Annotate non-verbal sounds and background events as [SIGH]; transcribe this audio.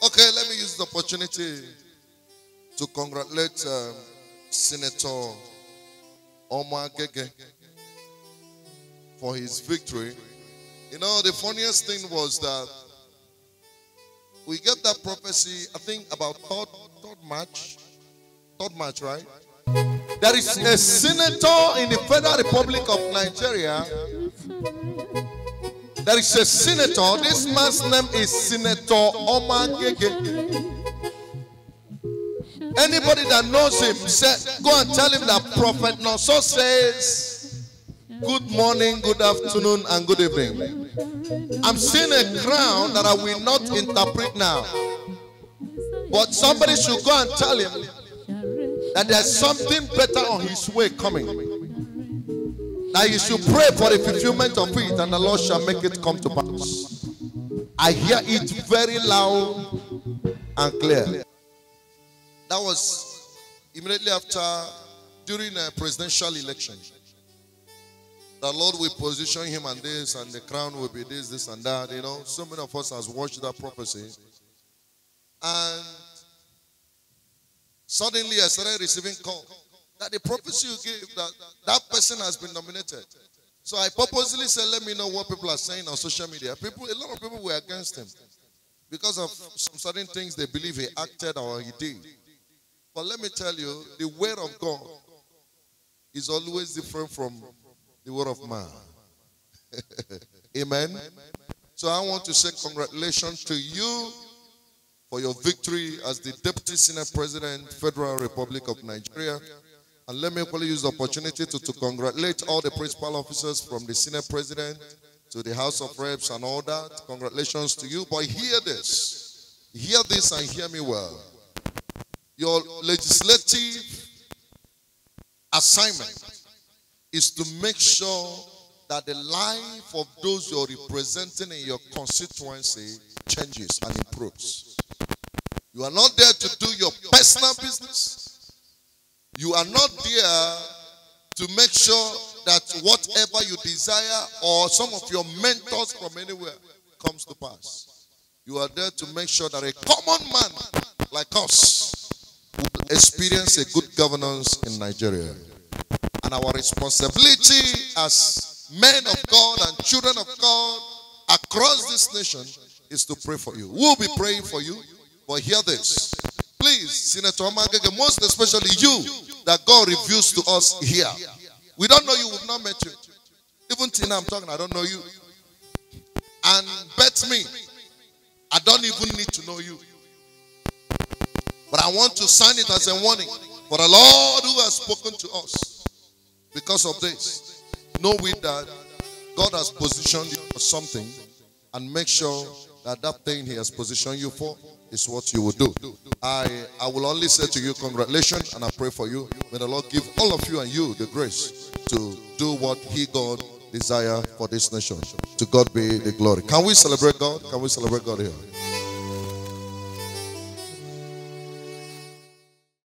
Okay, let me use the opportunity to congratulate um, Senator Omo-Agege for his victory. You know, the funniest thing was that we get that prophecy, I think, about third, third March. Third March, right? There is a senator in the Federal Republic of Nigeria. There is a senator. This man's name is Senator Omo-Agege. Anybody that knows him, say, go and tell him that Prophet Nonso says, Good morning, good afternoon, and good evening. I'm seeing a crown that I will not interpret now. But somebody should go and tell him that there's something better on his way coming. That he should pray for the fulfillment of it, and the Lord shall make it come to pass. I hear it very loud and clear. That was immediately after, during a presidential election. The Lord will position him and this, and the crown will be this, this, and that. You know, so many of us has watched that prophecy. And suddenly I started receiving call the prophecy you gave that that person has been nominated. So I purposely said, let me know what people are saying on social media. People, a lot of people were against him because of some certain things they believe he acted or he did. But let me tell you, the word of God is always different from the word of man. [LAUGHS] Amen. So I want to say congratulations to you for your victory as the Deputy Senate President, Federal Republic of Nigeria. And let me equally use the opportunity to, to congratulate all the principal officers from the Senate President to the House of Reps and all that. Congratulations to you. But hear this. Hear this and hear me well. Your legislative assignment is to make sure that the life of those you're representing in your constituency changes and improves. You are not there to do your personal business. You are not there to make sure that whatever you desire or some of your mentors from anywhere comes to pass. You are there to make sure that a common man like us will experience a good governance in Nigeria. And our responsibility as men of God and children of God across this nation is to pray for you. We'll be praying for you. But hear this. Please, Senator Omo-Agege, most especially you that God reveals to us here. We don't know you, we've not met you. Even Tina, I'm talking, I don't know you. And bet me, I don't even need to know you. But I want to sign it as a warning for the Lord who has spoken to us. Because of this, know we that God has positioned you for something and make sure that that thing He has positioned you for is what you will do. I, I will only say to you, congratulations, and I pray for you. May the Lord give all of you and you the grace to do what He, God, desire for this nation. To God be the glory. Can we celebrate God? Can we celebrate God here?